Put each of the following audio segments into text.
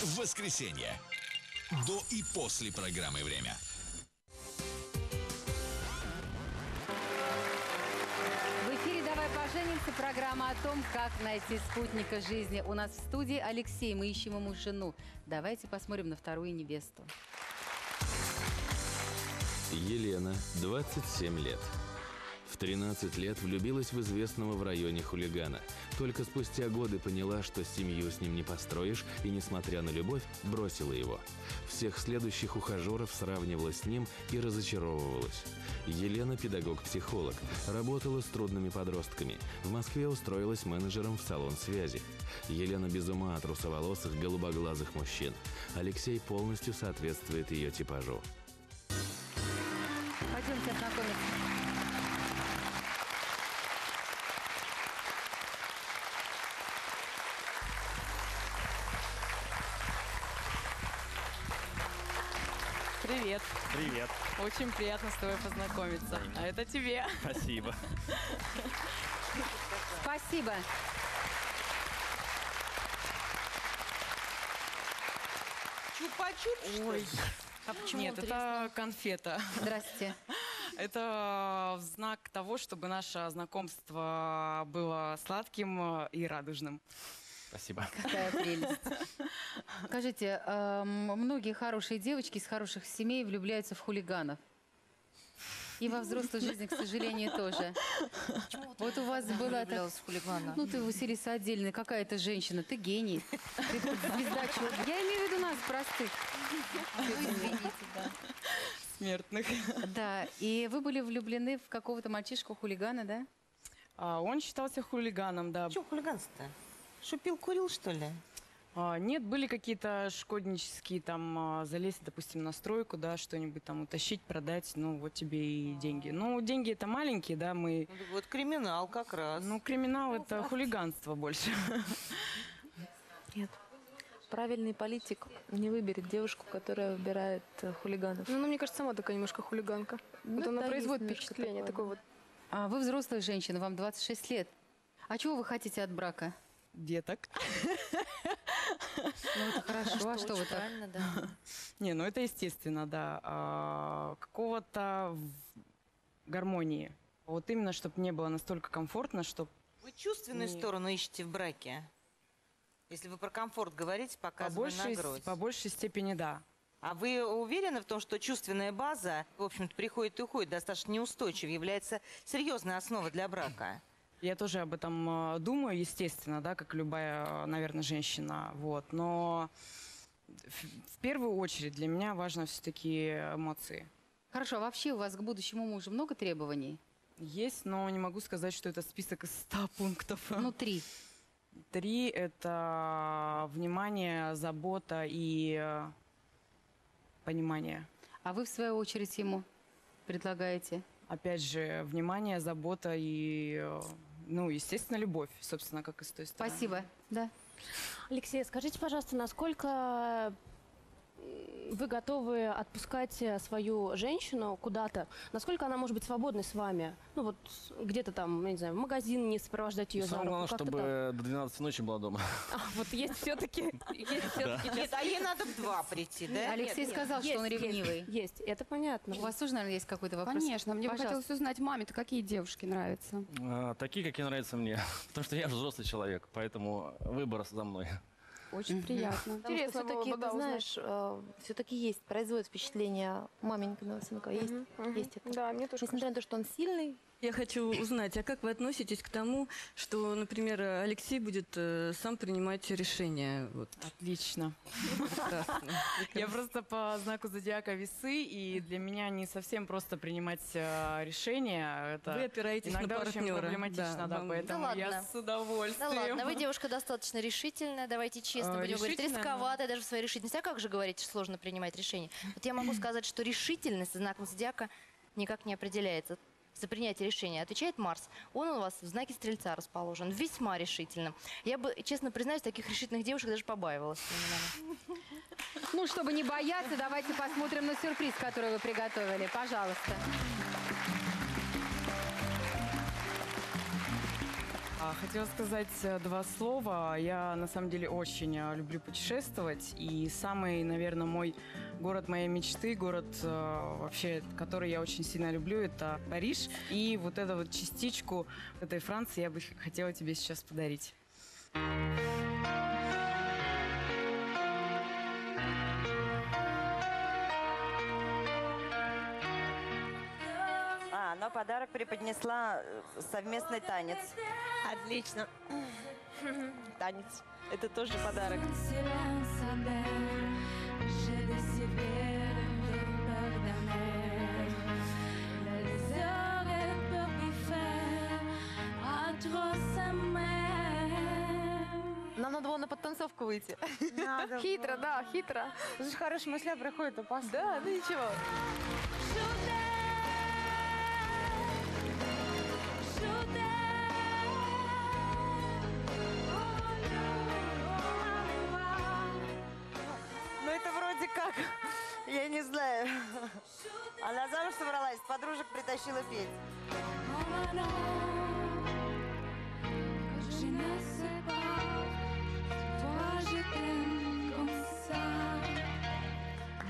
в воскресенье. До и после программы «Время». В эфире «Давай поженимся» программа о том, как найти спутника жизни. У нас в студии Алексей, мы ищем ему жену. Давайте посмотрим на вторую невесту. Елена, 27 лет. В 13 лет влюбилась в известного в районе хулигана. Только спустя годы поняла, что семью с ним не построишь, и, несмотря на любовь, бросила его. Всех следующих ухажеров сравнивала с ним и разочаровывалась. Елена – педагог-психолог, работала с трудными подростками. В Москве устроилась менеджером в салон связи. Елена без ума от русоволосых, голубоглазых мужчин. Алексей полностью соответствует ее типажу. Привет. Привет. Очень приятно с тобой познакомиться. А это тебе. Спасибо. Спасибо. Чупа-чуп, Ой. А почему Нет, это конфета. Здрасте. Это в знак того, чтобы наше знакомство было сладким и радужным. Спасибо. Какая прелесть. Скажите, эм, многие хорошие девочки из хороших семей влюбляются в хулиганов. И во взрослой жизни, к сожалению, тоже. Вот у вас была... так- хулигана? Ну, ты, Василиса, отдельная какая-то женщина. Ты гений. Ты звезда чего- Я имею в виду нас, простых. Извините, да. Смертных. Да, и вы были влюблены в какого-то мальчишку-хулигана, да? А, он считался хулиганом, да. Чего хулиганство-то? Шупил, курил, что ли? А, нет, были какие-то шкоднические, там, а, залезть, допустим, на стройку, да, что-нибудь там утащить, продать, ну, вот тебе и деньги. Ну, деньги это маленькие, да, мы... Ну, вот криминал как раз. Ну, криминал это хулиганство больше. Нет. Правильный политик не выберет девушку, которая выбирает э, хулиганов. Ну, она, мне кажется, сама такая немножко хулиганка. Ну, вот она да, производит впечатление такое, такой вот. А вы взрослая женщина, вам 26 лет. А чего вы хотите от брака? Деток. Ну, это хорошо. А что вы так? Правильно, да. Не, ну это естественно, да. А, Какого-то гармонии. Вот именно, чтобы не было настолько комфортно, чтобы Вы чувственную сторону ищете в браке? Если вы про комфорт говорите, по показывая на грудь. по большей степени да. А вы уверены в том, что чувственная база, в общем-то, приходит и уходит, достаточно неустойчивой, является серьезной основой для брака? Я тоже об этом э, думаю, естественно, да, как любая, э, наверное, женщина. Вот. Но в, первую очередь для меня важно все-таки эмоции. Хорошо, а вообще у вас к будущему мужу много требований? Есть, но не могу сказать, что это список из 100 пунктов. Ну, три. Три – это внимание, забота и э, понимание. А вы, в свою очередь, ему предлагаете? Опять же, внимание, забота и, ну, естественно, любовь, собственно, как и с той стороны. Спасибо. Да. Алексей, скажите, пожалуйста, насколько вы готовы отпускать э, свою женщину куда-то? Насколько она может быть свободной с вами? Ну вот где-то там, я не знаю, в магазин не сопровождать ее за Самое руку. главное, чтобы до 12 ночи была дома. А, вот есть все-таки, Нет, а ей надо в два прийти, да? Алексей сказал, что он ревнивый. Есть, это понятно. У вас тоже, наверное, есть какой-то вопрос? Конечно, мне бы хотелось узнать, маме-то какие девушки нравятся? А, Такие, какие нравятся мне. Потому что я взрослый человек, поэтому выбор за мной. Очень приятно. Интересно было все-таки, бы, да, ты знаешь, все-таки есть, производит впечатление маменькиного сынка. Есть, Мгм. есть это. Да, мне тоже Несмотря на то, что он сильный, Я хочу узнать, а как вы относитесь к тому, что, например, Алексей будет э, сам принимать решения? Вот. Отлично. Я просто по знаку зодиака весы, и для меня не совсем просто принимать э, решения. Это Вы опираетесь иногда на очень партнера. проблематично, да, вам- поэтому Да я ладно. с удовольствием. Да ладно, вы девушка достаточно решительная, давайте честно Э, будем говорить, решительная, рисковатая даже в своей решительности. А как же говорить, что сложно принимать решения? Вот я могу сказать, что решительность знаком зодиака никак не определяется. За принятие решения отвечает Марс. Он у вас в знаке Стрельца расположен, весьма решительным. Я бы, честно признаюсь, таких решительных девушек даже побаивалась. Ну, чтобы не бояться, давайте посмотрим на сюрприз, который вы приготовили. Пожалуйста. А, Хотела сказать э, два слова. Я на самом деле очень э, люблю путешествовать. И самый, наверное, мой город моей мечты, город э, вообще, который я очень сильно люблю, это Париж. И вот эту вот частичку этой Франции я бы хотела тебе сейчас подарить. А, она подарок преподнесла э, совместный танец. Отлично. Танец. Это тоже подарок. Нам надо было на подтанцовку выйти. Хитро, да, хитро. Слушай, хорошие мысли приходят, опасно. Да, ну ничего. Как, я не знаю. Она замуж собралась, подружек притащила петь.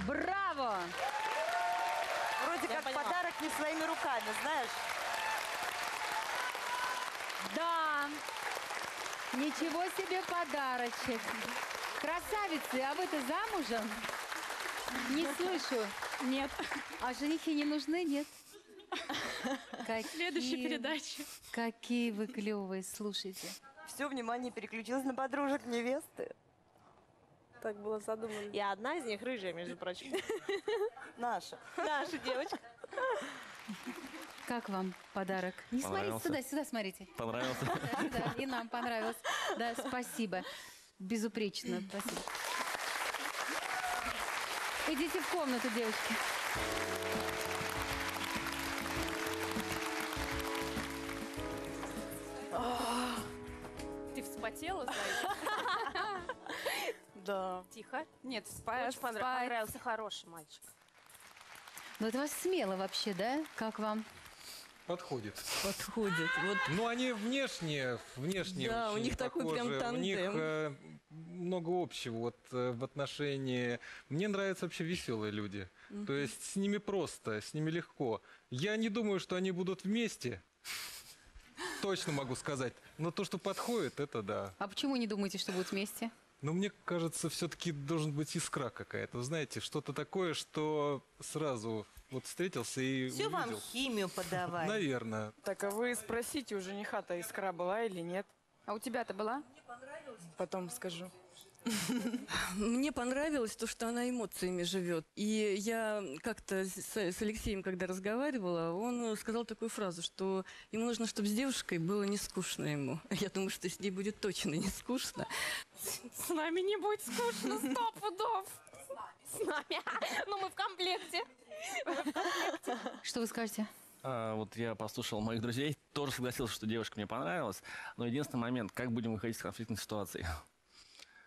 Браво! Вроде как подарок не своими руками, знаешь? Да! Ничего себе подарочек! Красавицы, а вы-то замужем? Не слышу. Нет. А женихи не нужны, нет? Следующая Какие- передача. Какие вы клевые, слушайте. Все внимание переключилось на подружек невесты. Так было задумано. И одна из них рыжая, между прочим. Наша. Наша девочка. Как вам подарок? Не смотрите Понравился. сюда, сюда смотрите. Понравился? Да, да, и нам понравилось. Да, спасибо. Безупречно. Спасибо. Идите в комнату, девочки. Ты вспотела, Зайка? Да. Тихо. Нет, Очень понравился. Понравился хороший мальчик. Ну, это вас смело вообще, да? Как вам? Подходит. Подходит. Вот Ну, они внешне, внешне Да, у них такой прям похожи. У них тандем. э, много общего вот э, в отношении... Мне нравятся вообще веселые люди. То есть с ними просто, с ними легко. Я не думаю, что они будут вместе. Точно могу сказать. Но то, что подходит, это да. А почему не думаете, что будут вместе? Но мне кажется, все-таки должен быть искра какая-то. Вы знаете, что-то такое, что сразу вот встретился и Все вам увидел. химию подавай. Наверное. Так, а вы спросите у жениха-то, искра была или нет? А у тебя-то была? Потом скажу. Мне понравилось то, что она эмоциями живет. И я как-то с, с Алексеем, когда разговаривала, он сказал такую фразу, что ему нужно, чтобы с девушкой было не скучно ему. Я думаю, что с ней будет точно не скучно. С нами не будет скучно, сто пудов. С нами. Ну, мы в комплекте. Что вы скажете? А, вот я послушал моих друзей, тоже согласился, что девушка мне понравилась. Но единственный момент, как будем выходить из конфликтной ситуации?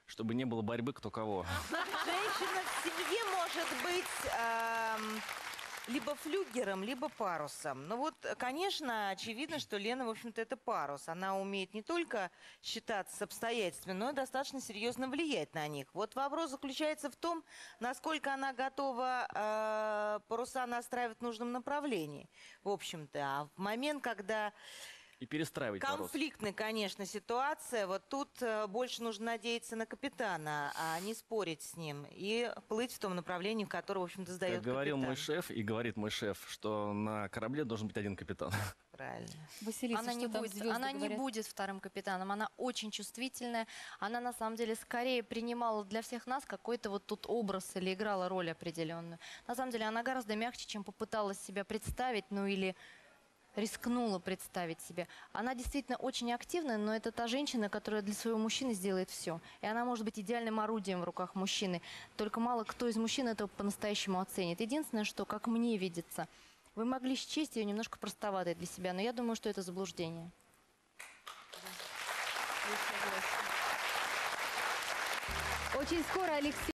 Чтобы не было борьбы кто кого. Женщина в семье может быть эм, либо флюгером, либо парусом. Ну вот, конечно, очевидно, что Лена, в общем-то, это парус. Она умеет не только считаться с обстоятельствами, но и достаточно серьезно влиять на них. Вот вопрос заключается в том, насколько она готова э, паруса настраивать в нужном направлении, в общем-то. А в момент, когда И перестраивать. Конфликтная, конечно, ситуация. Вот тут э, больше нужно надеяться на капитана, а не спорить с ним и плыть в том направлении, в которое, в общем-то, сдает Как говорил капитан. мой шеф, и говорит мой шеф, что на корабле должен быть один капитан. Правильно. Василиса, она не будет, она не будет вторым капитаном. Она очень чувствительная. Она на самом деле скорее принимала для всех нас какой-то вот тут образ или играла роль определенную. На самом деле она гораздо мягче, чем попыталась себя представить, ну или рискнула представить себе. Она действительно очень активная, но это та женщина, которая для своего мужчины сделает все. И она может быть идеальным орудием в руках мужчины. Только мало кто из мужчин этого по-настоящему оценит. Единственное, что, как мне видится, вы могли счесть ее немножко простоватой для себя, но я думаю, что это заблуждение. Очень скоро Алексей